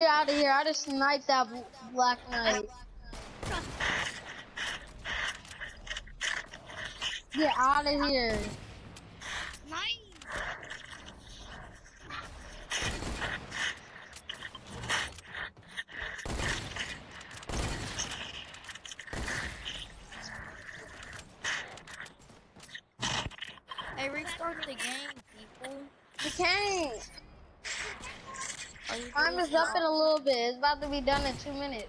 Get out of here. I just sniped that Black Knight. Get out of here. Nice. Hey, restart the game, people. You can't. Time is up in a little bit. It's about to be done in two minutes.